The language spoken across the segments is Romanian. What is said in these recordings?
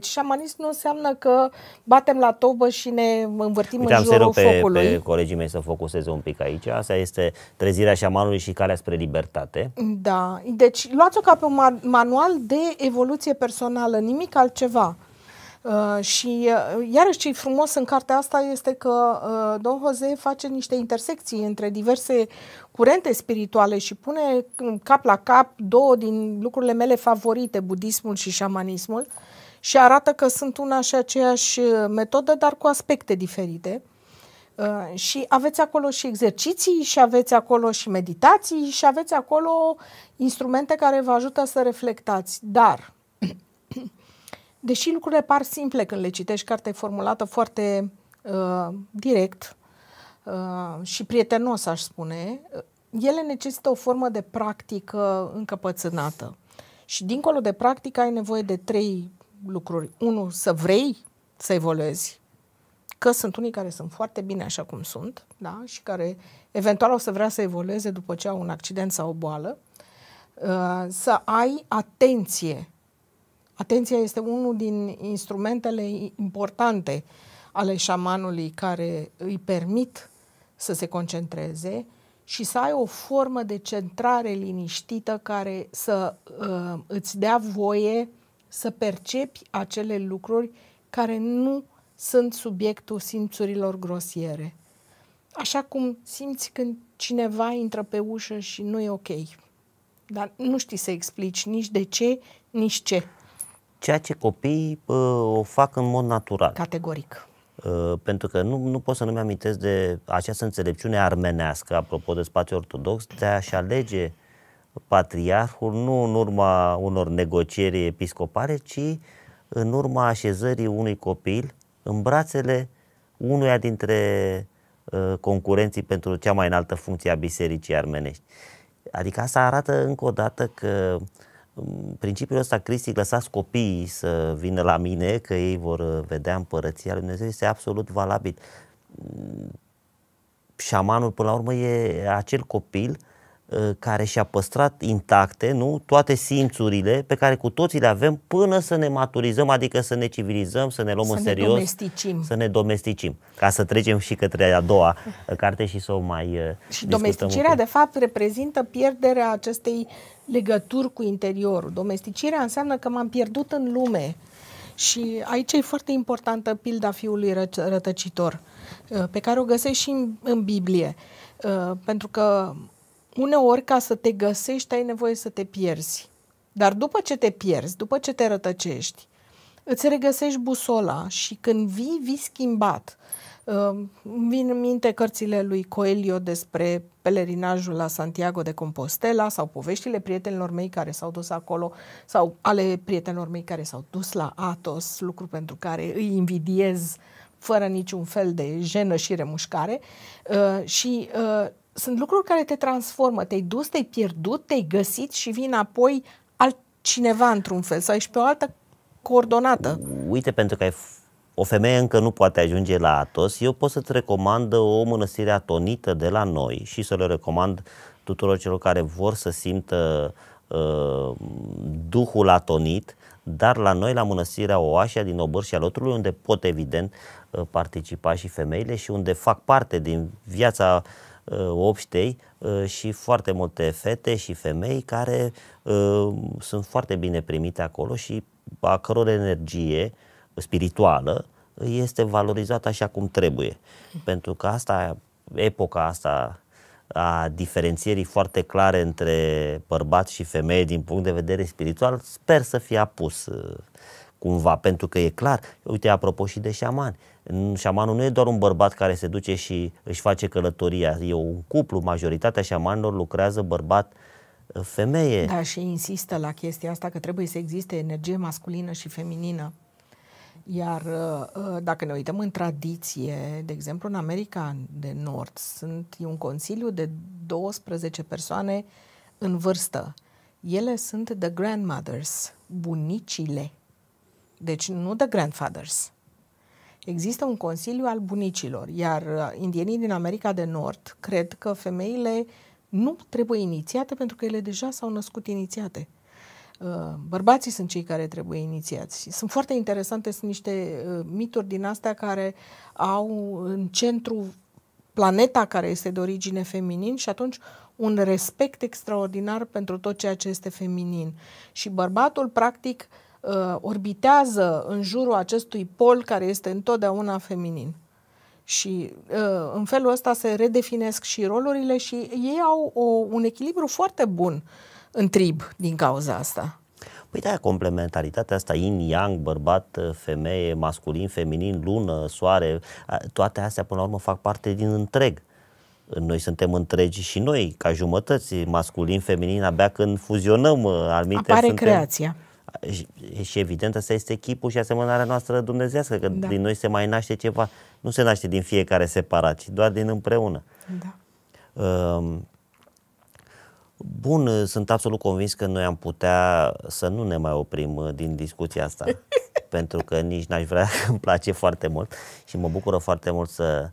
Deci șamanism nu înseamnă că batem la tobă și ne învârtim Uite, în am jurul să pe, focului. pe colegii mei să focuseze un pic aici. Asta este trezirea șamanului și calea spre libertate. Da, deci luați-o ca pe un ma- manual de evoluție personală, nimic altceva. Uh, și uh, iarăși ce frumos în cartea asta este că uh, Don Jose face niște intersecții între diverse curente spirituale și pune cap la cap două din lucrurile mele favorite, budismul și șamanismul, și arată că sunt una și aceeași metodă, dar cu aspecte diferite. Uh, și aveți acolo și exerciții, și aveți acolo și meditații, și aveți acolo instrumente care vă ajută să reflectați. Dar, deși lucrurile par simple când le citești, cartea e formulată foarte uh, direct uh, și prietenos, aș spune, uh, ele necesită o formă de practică încăpățânată. Și dincolo de practică ai nevoie de trei lucruri. Unu, să vrei să evoluezi, că sunt unii care sunt foarte bine așa cum sunt, da? și care eventual o să vrea să evolueze după ce au un accident sau o boală, uh, să ai atenție. Atenția este unul din instrumentele importante ale șamanului care îi permit să se concentreze și să ai o formă de centrare liniștită care să uh, îți dea voie să percepi acele lucruri care nu sunt subiectul simțurilor grosiere. Așa cum simți când cineva intră pe ușă și nu e ok. Dar nu știi să explici nici de ce, nici ce. Ceea ce copiii uh, o fac în mod natural. Categoric. Uh, pentru că nu, nu pot să nu-mi amintesc de această înțelepciune armenească, apropo de spațiu ortodox, de a-și alege patriarhul nu în urma unor negocieri episcopare, ci în urma așezării unui copil în brațele unuia dintre uh, concurenții pentru cea mai înaltă funcție a bisericii armenești. Adică asta arată încă o dată că um, principiul ăsta cristic, lăsați copiii să vină la mine, că ei vor uh, vedea împărăția lui Dumnezeu, este absolut valabil. Șamanul, până la urmă, e acel copil uh, Uh, care și-a păstrat intacte nu? toate simțurile pe care cu toții le avem până să ne maturizăm, adică să ne civilizăm, să ne luăm să în ne serios, domesticim. să ne domesticim, ca să trecem și către a doua carte și să o mai uh, Și domesticirea, de fapt, reprezintă pierderea acestei legături cu interiorul. Domesticirea înseamnă că m-am pierdut în lume. Și aici e foarte importantă pilda fiului rătăcitor, uh, pe care o găsești și în, în Biblie. Pentru că uneori ca să te găsești ai nevoie să te pierzi. Dar după ce te pierzi, după ce te rătăcești, îți regăsești busola și când vii, vii schimbat. Îmi vin în minte cărțile lui Coelho despre pelerinajul la Santiago de Compostela sau poveștile prietenilor mei care s-au dus acolo sau ale prietenilor mei care s-au dus la Atos, lucru pentru care îi invidiez fără niciun fel de jenă și remușcare. Uh, și uh, sunt lucruri care te transformă. Te-ai dus, te-ai pierdut, te-ai găsit și vii înapoi altcineva într-un fel sau ești pe o altă coordonată. Uite, pentru că ai o femeie încă nu poate ajunge la Atos, eu pot să-ți recomand o mănăstire atonită de la noi și să le recomand tuturor celor care vor să simtă uh, Duhul atonit, dar la noi, la Mănăstirea Oașia din Obârșia Lotului, unde pot evident uh, participa și femeile și unde fac parte din viața uh, Uh, obștei uh, și foarte multe fete și femei care uh, sunt foarte bine primite acolo și a căror energie spirituală este valorizată așa cum trebuie. Pentru că asta, epoca asta a diferențierii foarte clare între bărbați și femei din punct de vedere spiritual, sper să fie apus cumva, pentru că e clar, uite, apropo și de șamani, șamanul nu e doar un bărbat care se duce și își face călătoria, e un cuplu, majoritatea șamanilor lucrează bărbat femeie. Da, și insistă la chestia asta că trebuie să existe energie masculină și feminină. Iar uh, uh, dacă ne uităm în tradiție, de exemplu în America de Nord, sunt e un consiliu de 12 persoane în vârstă. Ele sunt the grandmothers, bunicile. Deci nu the grandfathers. Există un consiliu al bunicilor, iar uh, indienii din America de Nord cred că femeile nu trebuie inițiate pentru că ele deja s-au născut inițiate. bărbații sunt cei care trebuie inițiați. Sunt foarte interesante, sunt niște mituri din astea care au în centru planeta care este de origine feminin și atunci un respect extraordinar pentru tot ceea ce este feminin. Și bărbatul, practic, uh, orbitează în jurul acestui pol care este întotdeauna feminin. Și uh, în felul ăsta se redefinesc și rolurile și ei au o, un echilibru foarte bun în trib din cauza asta. Păi da, complementaritatea asta, yin-yang, bărbat, femeie, masculin, feminin, lună, soare, toate astea până la urmă fac parte din întreg. Noi suntem întregi și noi, ca jumătăți, masculin, feminin, abia când fuzionăm anumite Apare suntem... creația. Și, și evident, asta este chipul și asemănarea noastră dumnezească, că da. din noi se mai naște ceva. Nu se naște din fiecare separat, ci doar din împreună. Da. Uh, Bun, sunt absolut convins că noi am putea să nu ne mai oprim uh, din discuția asta, pentru că nici n-aș vrea, îmi place foarte mult și mă bucură foarte mult să,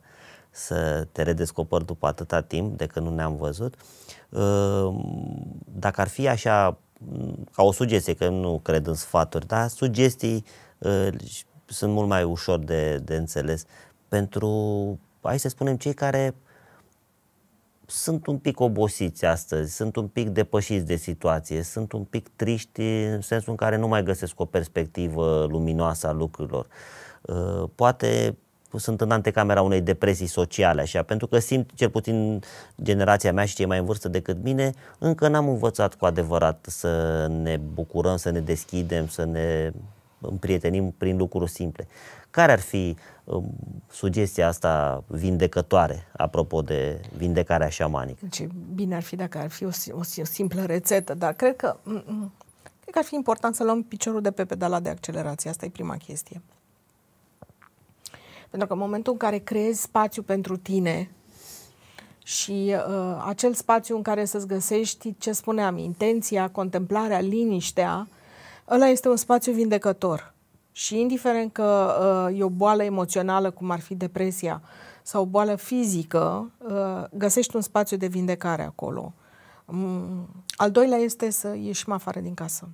să te redescoper după atâta timp de când nu ne-am văzut. Uh, dacă ar fi așa, ca o sugestie, că nu cred în sfaturi, dar sugestii uh, sunt mult mai ușor de, de înțeles pentru, hai să spunem, cei care sunt un pic obosiți astăzi, sunt un pic depășiți de situație, sunt un pic triști în sensul în care nu mai găsesc o perspectivă luminoasă a lucrurilor. Uh, poate sunt în antecamera unei depresii sociale, așa, pentru că simt, cel puțin generația mea și cei mai în vârstă decât mine, încă n-am învățat cu adevărat să ne bucurăm, să ne deschidem, să ne împrietenim prin lucruri simple. Care ar fi uh, sugestia asta vindecătoare, apropo de vindecarea șamanică? Ce bine ar fi dacă ar fi o, o, o simplă rețetă, dar cred că, cred că ar fi important să luăm piciorul de pe pedala de accelerație. Asta e prima chestie. Pentru că în momentul în care creezi spațiu pentru tine și uh, acel spațiu în care să-ți găsești, ce spuneam, intenția, contemplarea, liniștea, ăla este un spațiu vindecător. Și indiferent că uh, e o boală emoțională, cum ar fi depresia, sau o boală fizică, uh, găsești un spațiu de vindecare acolo. Um, al doilea este să ieșim afară din casă.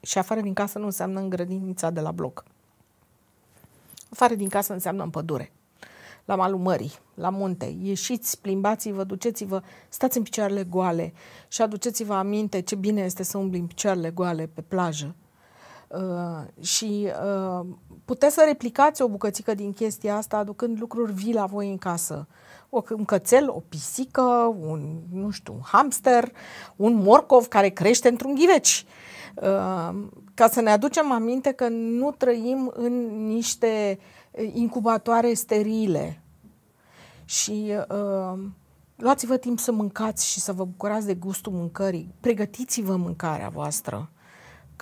Și afară din casă nu înseamnă în grădinița de la bloc. Afară din casă înseamnă în pădure, la malul mării, la munte. Ieșiți, plimbați-vă, duceți-vă, stați în picioarele goale și aduceți-vă aminte ce bine este să umbli în picioarele goale pe plajă Uh, și uh, puteți să replicați o bucățică din chestia asta aducând lucruri vii la voi în casă. O, un cățel, o pisică, un, nu știu, un hamster, un morcov care crește într-un ghiveci. Uh, ca să ne aducem aminte că nu trăim în niște incubatoare sterile. Și uh, luați-vă timp să mâncați și să vă bucurați de gustul mâncării. Pregătiți-vă mâncarea voastră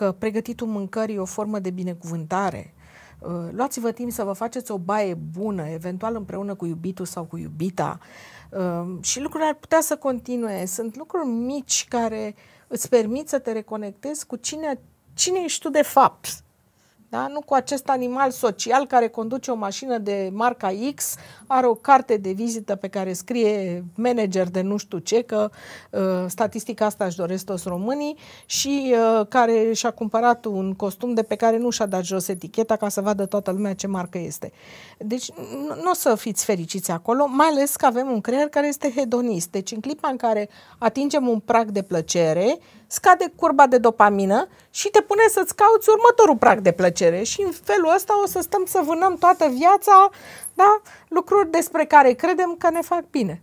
că pregătitul mâncării e o formă de binecuvântare. Uh, luați-vă timp să vă faceți o baie bună, eventual împreună cu iubitul sau cu iubita. Uh, și lucrurile ar putea să continue. Sunt lucruri mici care îți permit să te reconectezi cu cine, cine ești tu de fapt. Da? Nu cu acest animal social care conduce o mașină de marca X, are o carte de vizită pe care scrie manager de nu știu ce, că uh, statistica asta își doresc toți românii și uh, care și-a cumpărat un costum de pe care nu și-a dat jos eticheta ca să vadă toată lumea ce marcă este. Deci nu o să fiți fericiți acolo, mai ales că avem un creier care este hedonist. Deci în clipa în care atingem un prag de plăcere, scade curba de dopamină și te pune să-ți cauți următorul prag de plăcere și în felul ăsta o să stăm să vânăm toată viața da? lucruri despre care credem că ne fac bine.